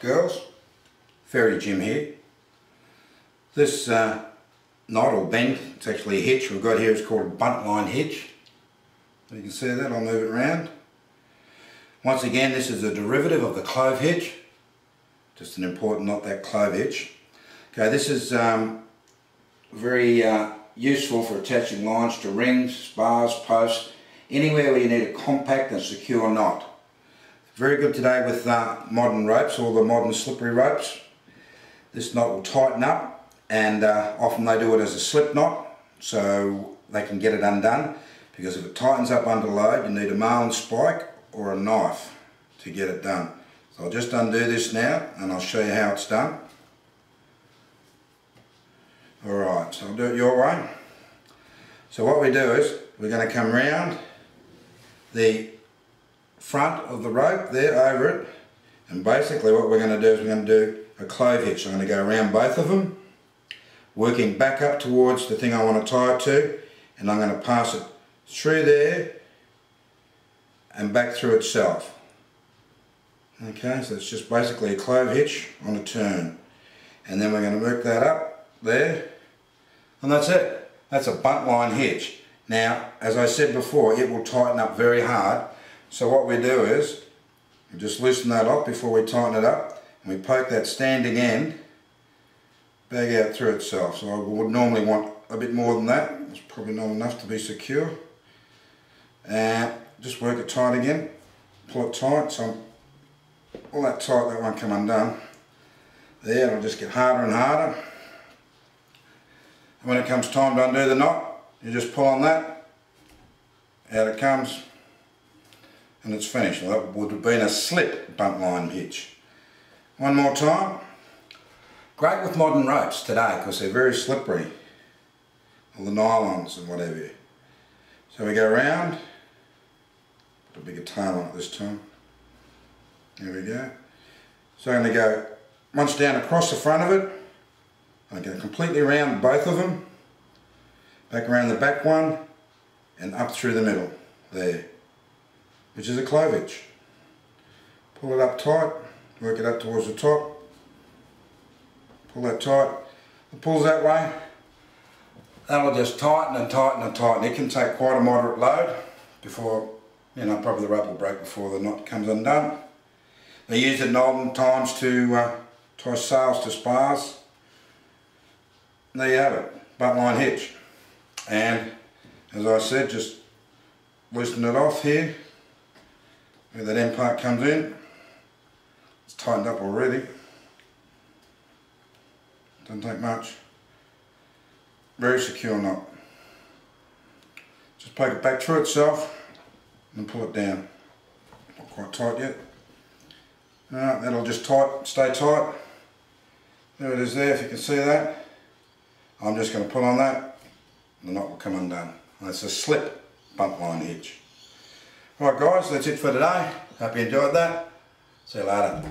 girls, Ferry Jim here. This uh, knot or bend, it's actually a hitch we've got here, it's called a buntline hitch. You can see that, I'll move it around. Once again, this is a derivative of the clove hitch. Just an important knot, that clove hitch. Okay, this is um, very uh, useful for attaching lines to rings, bars, posts, anywhere where you need a compact and secure knot. Very good today with uh, modern ropes, all the modern slippery ropes. This knot will tighten up and uh, often they do it as a slip knot so they can get it undone because if it tightens up under load you need a marlin spike or a knife to get it done. So I'll just undo this now and I'll show you how it's done. Alright, so I'll do it your way. So what we do is we're going to come round the front of the rope there over it and basically what we're going to do is we're going to do a clove hitch. I'm going to go around both of them working back up towards the thing I want to tie it to and I'm going to pass it through there and back through itself. Okay, so it's just basically a clove hitch on a turn. And then we're going to work that up there and that's it. That's a buntline hitch. Now, as I said before, it will tighten up very hard so what we do is, we just loosen that off before we tighten it up, and we poke that standing end back out through itself. So I would normally want a bit more than that. It's probably not enough to be secure. And just work it tight again. Pull it tight, so I'm all that tight, that won't come undone. There, it'll just get harder and harder. And when it comes time to undo the knot, you just pull on that, out it comes, and it's finished. Well, that would have been a slip buntline hitch. One more time. Great with modern ropes today because they're very slippery. All the nylons and whatever. So we go around, put a bigger tail on it this time. There we go. So I'm going to go once down across the front of it. I'm going go completely around both of them, back around the back one, and up through the middle, there which is a clove hitch. Pull it up tight, work it up towards the top, pull that tight, it pulls that way, that'll just tighten and tighten and tighten. It can take quite a moderate load before, you know, probably the rope will break before the knot comes undone. They used it in olden times to uh, tie sails to spars. There you have it, buntline hitch. And as I said, just loosen it off here where that end part comes in. It's tightened up already. Doesn't take much. Very secure knot. Just poke it back through itself and pull it down. Not quite tight yet. Alright, that'll just tight, stay tight. There it is there, if you can see that. I'm just going to pull on that, the knot will come undone. It's a slip buntline hitch. Right guys, that's it for today. Hope you enjoyed that. See you later.